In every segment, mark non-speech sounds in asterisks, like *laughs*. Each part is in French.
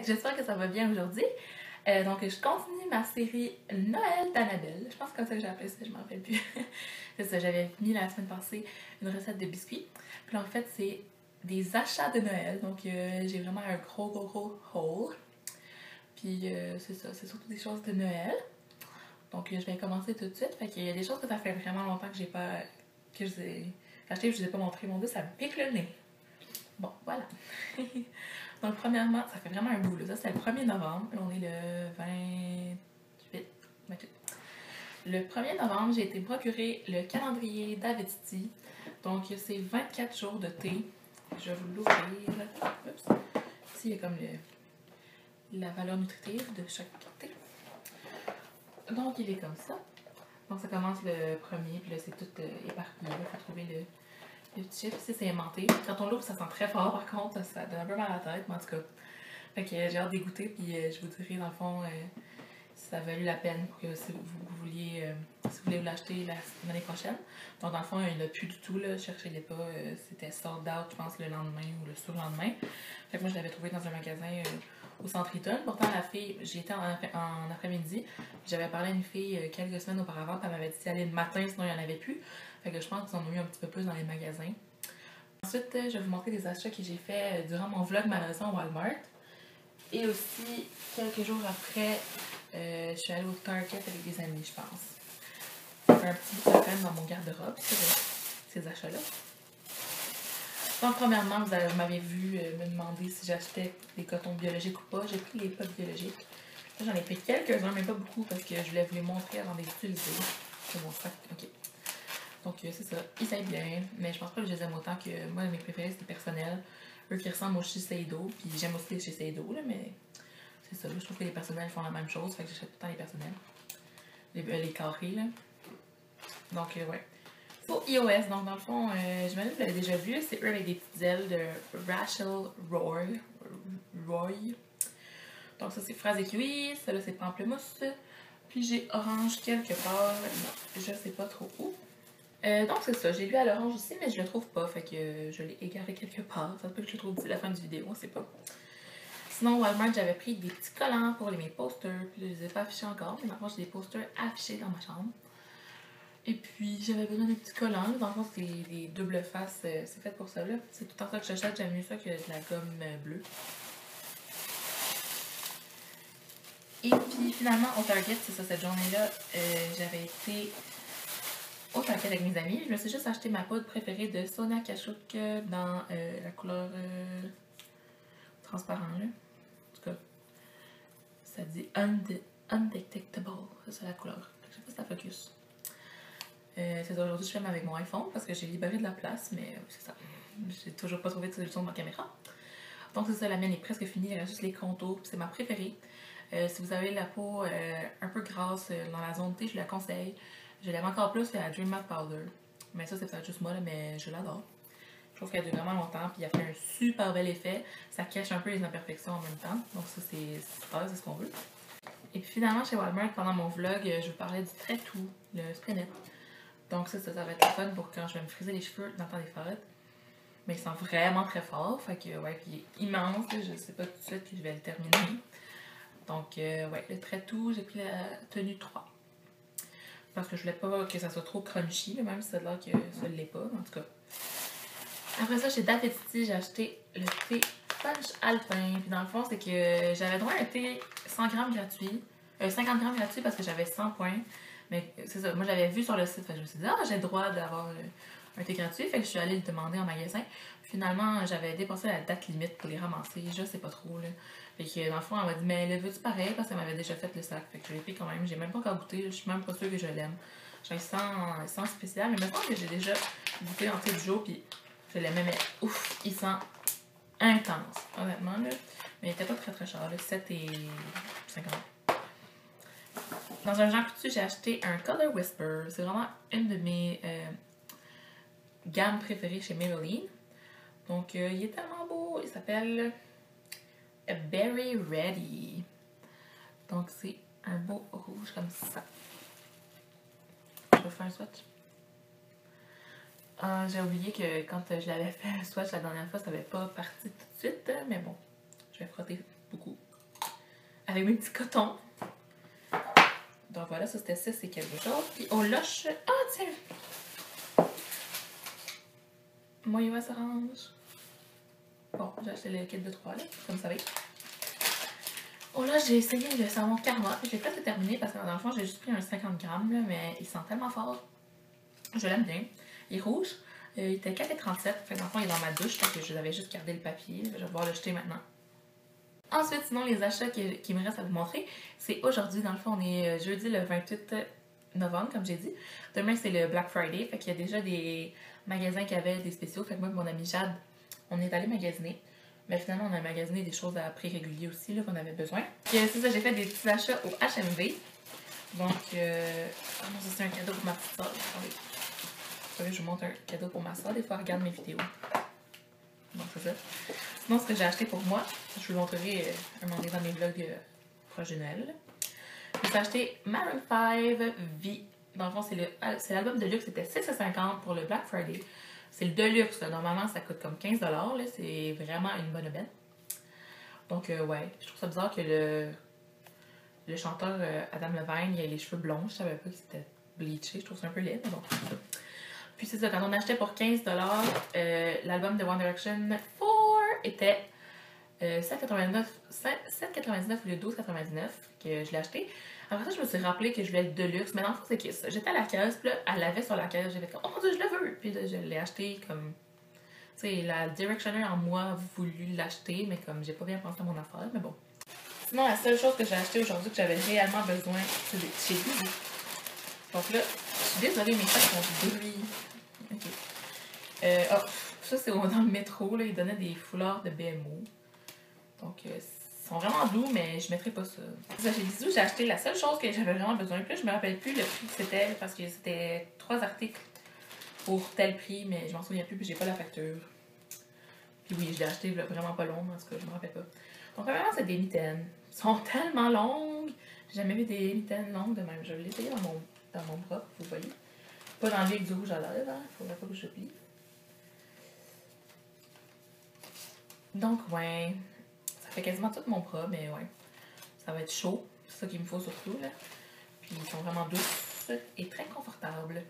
J'espère que ça va bien aujourd'hui. Euh, donc, je continue ma série Noël d'Annabelle. Je pense que comme ça que j'ai appelé ça, je m'en rappelle plus. *laughs* c'est ça, j'avais mis la semaine passée une recette de biscuits. Puis en fait, c'est des achats de Noël. Donc, euh, j'ai vraiment un gros, gros, gros haul. Puis euh, c'est ça, c'est surtout des choses de Noël. Donc, je vais commencer tout de suite. Fait qu'il y a des choses que ça fait vraiment longtemps que j'ai pas. que je ai acheté je vous ai pas montré. Mon dieu, ça me pique le nez. Bon, voilà. *laughs* Donc, premièrement, ça fait vraiment un bout. Là. Ça, c'est le 1er novembre. on est le 28. 28. Le 1er novembre, j'ai été procurer le calendrier d'Avetiti. Donc, c'est 24 jours de thé. Je vais vous l'ouvrir. Ici, il y a comme le, la valeur nutritive de chaque thé. Donc, il est comme ça. Donc, ça commence le premier, puis là, c'est tout euh, éparpillé. Il faut trouver le, le petit chiffre, c'est aimanté. Quand on l'ouvre, ça sent très fort, par contre, ça donne un peu mal à la tête, mais en tout cas. Fait que j'ai hâte d'écouter, puis euh, je vous dirai, dans le fond, euh, ça a valu la peine que si vous, vouliez, euh, si vous voulez l'acheter l'année prochaine. Donc, dans le fond, il n'y en a plus du tout, là. Cherchez-les pas. C'était sold out, je pense, le lendemain ou le surlendemain. Fait que moi, je l'avais trouvé dans un magasin au centre Eaton. Pourtant, la fille, j'y étais en, en après-midi. J'avais parlé à une fille quelques semaines auparavant, elle m'avait dit d'y aller le matin, sinon il n'y en avait plus. Fait que je pense qu'ils en ont eu un petit peu plus dans les magasins. Ensuite, euh, je vais vous montrer des achats que j'ai fait euh, durant mon vlog magasin Walmart. Et aussi, quelques jours après, euh, je suis allée au Target avec des amis, je pense. Un petit bout dans mon garde-robe, ces achats-là. Donc, premièrement, vous m'avez vu me demander si j'achetais des cotons biologiques ou pas. J'ai pris les potes biologiques. J'en ai pris quelques-uns, mais pas beaucoup parce que je voulais vous les montrer avant d'utiliser. C'est mon sac. OK. Donc, euh, c'est ça. Ils savent bien, mais je pense pas que je les aime autant que moi, mes préférés, c'est personnels. Eux qui ressemblent au Shiseido, puis j'aime aussi les Shiseido, là, mais c'est ça. je trouve que les personnels font la même chose, fait que j'achète tout le temps les personnels. Les, euh, les carrés, là. Donc, euh, ouais. Pour iOS, donc dans le fond, euh, j'imagine que vous l'avez déjà vu, c'est eux avec des petites ailes de Rachel Roy. Roy. Donc, ça, c'est fraise et cuisse. Ça, là, c'est pamplemousse. Puis, j'ai orange quelque part. Je sais pas trop où. Euh, donc c'est ça, j'ai lu à l'orange aussi, mais je le trouve pas, fait que je l'ai égaré quelque part. Ça peut que je le trouve d'ici la fin du vidéo, on sait pas. Sinon, Walmart, j'avais pris des petits collants pour les, mes posters, puis je les ai pas affichés encore, mais maintenant j'ai des posters affichés dans ma chambre. Et puis j'avais besoin des petits collants, dans le fond c'est des doubles faces, euh, c'est fait pour ça là. C'est tout temps ça que j'achète, j'aime mieux ça que de la gomme euh, bleue. Et puis finalement au Target, c'est ça, cette journée-là, j'avais été au paquet avec mes amis. Je me suis juste acheté ma poudre préférée de Sonia Kashuk dans euh, la couleur euh, transparent. Là. Ça dit Undetectable. C'est la couleur. Je sais pas si ça focus. Euh, c'est aujourd'hui je filme avec mon iPhone parce que j'ai libéré de la place, mais c'est ça. J'ai toujours pas trouvé de solution de ma caméra. Donc c'est ça, la mienne est presque finie, il reste juste les contours, c'est ma préférée. si vous avez la peau un peu grasse dans la zone T, je la conseille. Je l'aime encore plus la Dream Matte Powder. Mais ça, c'est peut-être juste moi, là, mais je l'adore. Trouve qu'elle dure vraiment longtemps, puis elle fait un super bel effet. Ça cache un peu les imperfections en même temps. Donc ça, c'est super, c'est ce qu'on veut. Et puis finalement, chez Walmart, pendant mon vlog, je vous parlais du trait tout, le spray net. Donc ça, ça, va être fun pour quand je vais me friser les cheveux dans le temps. Mais il sent vraiment très fort. Fait que, ouais, puis il est immense. Je sais pas tout de suite que je vais le terminer. Donc, euh, ouais, le trait tout, j'ai pris la tenue 3 parce que je voulais pas que ça soit trop crunchy, même si c'est là que ça l'est pas, en tout cas. Après ça, chez Dafetiti, j'ai acheté le thé Punch Alpin. Puis dans le fond, c'est que j'avais droit à un thé 100 grammes gratuit. 50 euh, grammes gratuit parce que j'avais 100 points. Mais c'est ça, moi j'avais vu sur le site, fait je me suis dit, ah, j'ai droit d'avoir euh, un thé gratuit. Fait que je suis allée le demander en magasin. Finalement, j'avais dépassé la date limite pour les ramasser. Je sais pas trop, là. Fait que dans le fond, elle m'a dit, mais le veux-tu pareil? Parce qu'elle m'avait déjà fait le sac. Fait que je l'ai pris quand même. J'ai même pas encore goûté. Je suis même pas sûre que je l'aime. J'ai un sens, spécial. Mais maintenant que j'ai déjà goûté en du jour, puis je l'aimais, mais ouf, il sent intense, honnêtement, là. Mais il était pas très très cher, là. 7 et 50. Dans un Jean Coutu, j'ai acheté un Color Whisper. C'est vraiment une de mes euh, gammes préférées chez Maybelline. Donc, euh, il est tellement beau. Il s'appelle Berry Ready. Donc, c'est un beau rouge comme ça. Je vais faire un swatch. Ah, j'ai oublié que quand je l'avais fait un swatch la dernière fois, ça n'avait pas parti tout de suite. Mais bon, je vais frotter beaucoup. avec mes petits cotons. Donc voilà, ça c'était ça, c'est quelque chose. Puis on lâche. Ah, tiens! Moi, US orange. Bon, j'ai acheté le kit de 3 là, comme vous savez. Oh là, j'ai essayé le savon karma. Je l'ai presque terminé parce que dans le fond, j'ai juste pris un 50 grammes, là, mais il sent tellement fort. Je l'aime bien. Il est rouge. Euh, il était 4,37. Fait dans le il est dans ma douche. Fait que je l'avais juste gardé le papier. Je vais pouvoir le jeter maintenant. Ensuite, sinon, les achats qui, me restent à vous montrer, c'est aujourd'hui. Dans le fond, on est euh, jeudi le 28 novembre, comme j'ai dit. Demain, c'est le Black Friday. Fait qu'il y a déjà des magasins qui avaient des spéciaux. Fait que moi et mon ami Jade, on est allé magasiner. Mais finalement, on a magasiné des choses à prix régulier aussi, là, qu'on avait besoin. Puis euh, c'est ça, j'ai fait des petits achats au HMV. Donc, euh... ça c'est un cadeau pour ma petite soeur. Vous savez, je vous montre un cadeau pour ma soeur. Des fois, elle regarde mes vidéos. Donc, c'est ça. Sinon, ce que j'ai acheté pour moi, je vous le montrerai euh, un moment donné dans mes vlogs euh. J'ai acheté Maroon 5 V. Dans le fond, c'est c'est l'album de luxe. C'était 6,50 pour le Black Friday. C'est le Deluxe. Normalement, ça coûte comme 15 là. C'est vraiment une bonne aubaine. Donc, euh, ouais, je trouve ça bizarre que le, le chanteur euh, Adam Levine il ait les cheveux blonds. Je savais pas qu'il s'était bleaché. Je trouve ça un peu laid, mais bon. Puis c'est ça, quand on achetait pour 15 euh, l'album de One Direction 4 était euh, 7,99 7,99 au lieu de 12,99 que je l'ai acheté. Après ça, je me suis rappelé que je voulais le Deluxe. Mais dans le fond, c'est ça. J'étais à la caisse, puis là, elle l'avait sur la caisse. J'ai fait comme, oh mon dieu, je le veux! Puis là, je l'ai acheté comme. Tu sais, la Directioner en moi a voulu l'acheter, mais comme j'ai pas bien pensé à mon affaire, mais bon. Sinon, la seule chose que j'ai acheté aujourd'hui que j'avais réellement besoin, c'est des chez Bibi. Donc là, je suis désolée, mes chats sont bruit. Euh, oh, ça, c'est dans le métro, là, ils donnaient des foulards de BMO. Donc, euh, ils sont vraiment doux, mais je mettrai pas ça. Ça, chez Bisous, j'ai acheté la seule chose que j'avais vraiment besoin. Puis là, je me rappelle plus le prix que c'était parce que c'était trois articles pour tel prix, mais je m'en souviens plus, puis j'ai pas la facture. Puis oui, je l'ai acheté vraiment pas long, en tout cas, je me rappelle pas. Donc, premièrement, c'est des mitaines. Elles sont *laughs* tellement longues. J'ai jamais vu des mitaines longues de même. Je l'ai essayé dans mon, dans mon bras, vous voyez. Pas d'enlever avec du rouge à lèvres, hein. Faudrait pas que je plie. Donc, ouais. Ça fait quasiment tout mon bras, mais ouais. Ça va être chaud. C'est ça qu'il me faut surtout, là. Puis ils sont vraiment douces et très confortables.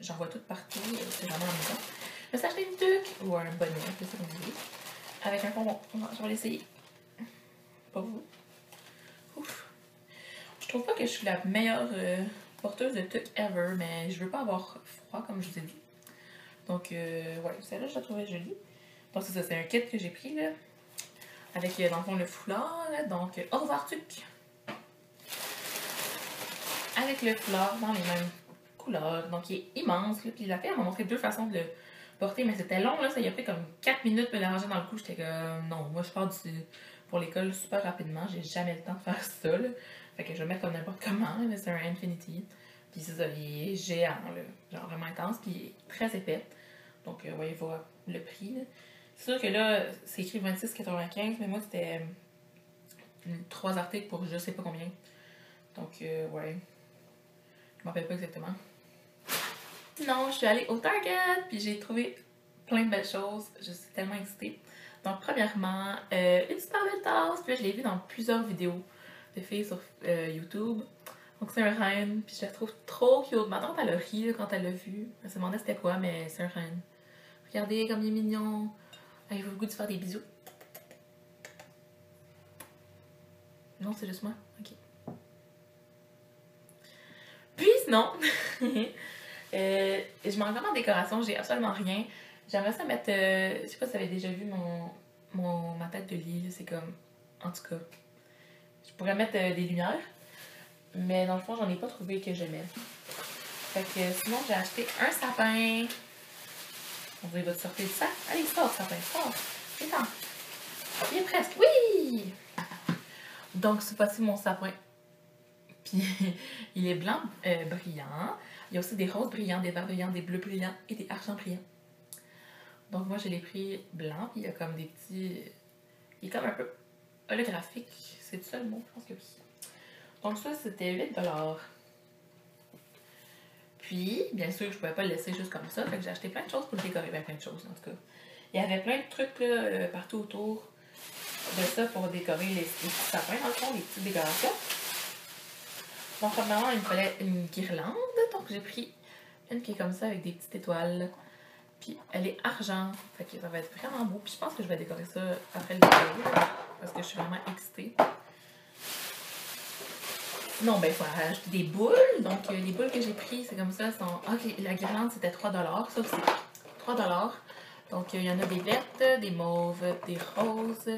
J'en vois toutes partout. euh, C'est vraiment amusant. Je suis acheté une tuque ou un bonnet, c'est ça qu'on dit. Avec un bonbon. Je vais l'essayer. Pas vous. Ouf. Je trouve pas que je suis la meilleure euh, porteuse de tuque ever, mais je veux pas avoir froid, comme je vous ai dit. Donc, euh, ouais, celle-là, je la trouvais jolie. Donc, c'est ça, c'est un kit que j'ai pris, là. Avec, euh, dans le fond, le foulard, là. Donc, euh, au revoir. Avec le foulard dans les mêmes couleurs. Donc, il est immense, là. Puis la fille, elle m'a montré deux façons de le porter, mais c'était long, là. Ça y a pris comme 4 minutes de me le ranger dans le cou. J'étais comme, non, moi, je pars du, pour l'école super rapidement. J'ai jamais le temps de faire ça, là. Fait que je vais le mettre comme n'importe comment, là. C'est un Infinity. Puis c'est ça, il est géant, là. Genre vraiment intense, puis il est très épais. Donc, euh, voyez, voir le prix, là. C'est sûr que là, c'est écrit 26,95, mais moi, c'était euh, trois articles pour je sais pas combien. Donc, euh, ouais. Je m'en rappelle pas exactement. Non, je suis allée au Target, puis j'ai trouvé plein de belles choses. Je suis tellement excitée. Donc, premièrement, euh, une super belle tasse. Puis là, je l'ai vue dans plusieurs vidéos de filles sur YouTube. Donc, c'est un reine, puis je la trouve trop cute. Ma tante, elle a ri quand elle l'a vu. Elle se demandait c'était quoi, mais c'est un reine. Regardez comme il est mignon. Avez-vous le goût de faire des bisous? Non, c'est juste moi? Ok. Puis sinon, *laughs* euh, je manque vraiment de décoration, j'ai absolument rien. J'aimerais ça mettre. euh, je sais pas si vous avez déjà vu mon, mon, ma tête de lit, c'est comme. En tout cas, je pourrais mettre euh, des lumières, mais dans le fond, j'en ai pas trouvé que j'aimais. Fait que sinon, j'ai acheté un sapin. On va te sortir de ça? Allez, sors, sapin. C'est temps. Il est presque. Oui! *laughs* Donc, c'est voici mon sapin? Puis, *laughs* il est blanc euh, brillant. Il y a aussi des roses brillants, des verts brillants, des bleus brillants et des argents brillants. Donc, moi, je l'ai pris blanc. Puis, il y a comme des petits. Il est comme un peu holographique. C'est le mot? Je pense que oui. Donc, ça, c'était 8 Puis, bien sûr, je pouvais pas le laisser juste comme ça. Fait que j'ai acheté plein de choses pour le décorer. Ben, plein de choses, en tout cas. Il y avait plein de trucs là, euh, partout autour. de ça pour décorer les, petits sapins, dans le fond, les petites décorations. Donc, premièrement, il me fallait une guirlande. Donc, j'ai pris une qui est comme ça avec des petites étoiles. Puis, elle est argent. Fait que ça va être vraiment beau. Puis, je pense que je vais décorer ça après le vidéo. Parce que je suis vraiment excitée. Non, ben, il faut acheter des boules. Donc, euh, les boules que j'ai prises, c'est comme ça. Sont... Ah, ok, la guirlande, c'était 3 Ça aussi. 3 Donc, euh, il y en a des vertes, des mauves, des roses,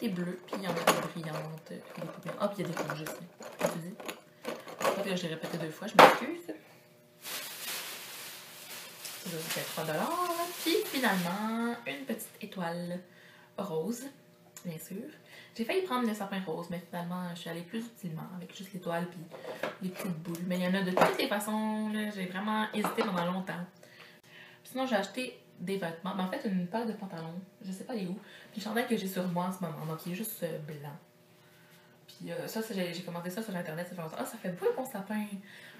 des bleus. Puis, il y en a des brillantes. Des Ah, puis il y a des rouges aussi. Je crois que j'ai répété deux fois, je m'excuse. Ça, c'était 3 Puis, finalement, une petite étoile rose, bien sûr. J'ai failli prendre le sapin rose, mais finalement, je suis allée plus utilement avec juste l'étoile puis les petites boules. Mais il y en a de toutes les façons. J'ai vraiment hésité pendant longtemps. sinon, j'ai acheté des vêtements. Mais en fait, une paire de pantalons. Je sais pas les où. Puis le chandail que j'ai sur moi en ce moment. Donc, il est juste euh, blanc. Puis euh, ça, j'ai commandé ça sur Internet. Ça fait Ah, ça fait beau mon sapin.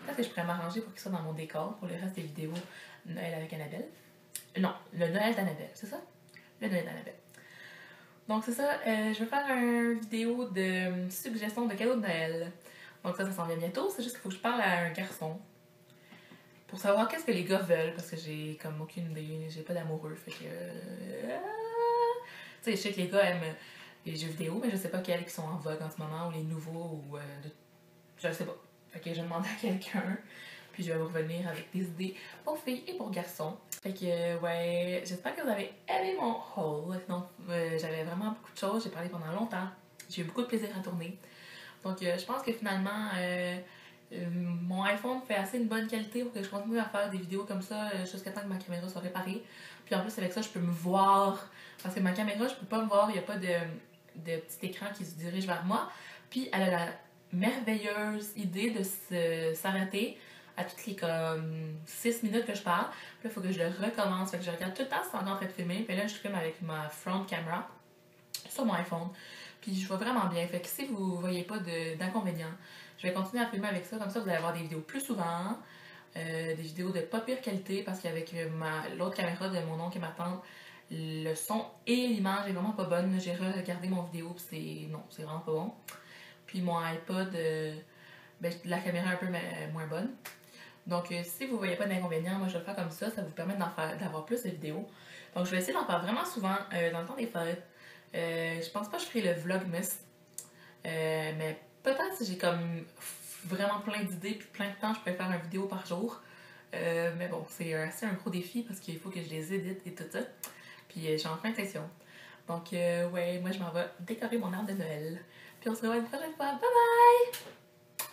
Peut-être que je pourrais m'arranger pour qu'il soit dans mon décor pour le reste des vidéos Noël avec Annabelle. Non, le Noël d'Annabelle, c'est ça? Le Noël d'Annabelle. Donc c'est ça, euh, je vais faire une vidéo de suggestion de cadeaux de Noël. Donc ça, ça s'en vient bientôt. C'est juste qu'il faut que je parle à un garçon pour savoir qu'est-ce que les gars veulent parce que j'ai comme aucune idée, j'ai pas d'amoureux. Fait que. Euh, tu sais, je sais que les gars aiment les jeux vidéo, mais je sais pas quels qui sont en vogue en ce moment ou les nouveaux ou. Euh, de... Je sais pas. Fait que je demande à quelqu'un. Puis je vais vous revenir avec des idées pour filles et pour garçons. Fait que, ouais, j'espère que vous avez aimé mon haul. Donc, euh, j'avais vraiment beaucoup de choses. J'ai parlé pendant longtemps. J'ai eu beaucoup de plaisir à tourner. Donc, euh, je pense que finalement, euh, mon iPhone fait assez une bonne qualité pour que je continue à faire des vidéos comme ça jusqu'à temps que ma caméra soit réparée. Puis en plus, avec ça, je peux me voir. Parce que ma caméra, je peux pas me voir. Il n'y a pas de, de petit écran qui se dirige vers moi. Puis elle a la merveilleuse idée de s'arrêter à toutes les comme 6 minutes que je parle. Puis là, il faut que je le recommence. Fait que je regarde tout le temps c'est encore en train de filmer. Puis là, je filme avec ma front camera sur mon iPhone. Puis je vois vraiment bien. Fait que si vous voyez pas d'inconvénients, je vais continuer à filmer avec ça. Comme ça, vous allez avoir des vidéos plus souvent. Euh, des vidéos de pas pire qualité parce qu'avec l'autre caméra de mon oncle et ma tante, le son et l'image est vraiment pas bonne. J'ai regardé mon vidéo c'est non, c'est vraiment pas bon. Puis mon iPod, euh, ben, la caméra est un peu moins bonne. Donc, euh, si vous voyez pas d'inconvénients, moi je vais le faire comme ça, ça vous permet d'avoir plus de vidéos. Donc, je vais essayer d'en faire vraiment souvent euh, dans le temps des fêtes. Euh, je pense pas que je ferai le vlogmas, mais peut-être si j'ai comme vraiment plein d'idées puis plein de temps, je peux faire une vidéo par jour. mais bon, c'est assez un gros défi parce qu'il faut que je les édite et tout ça. Puis j'ai enfin session. Donc, ouais, moi je m'en vais décorer mon arbre de Noël. Puis on se revoit une prochaine fois. Bye bye!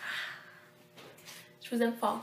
Je vous aime fort.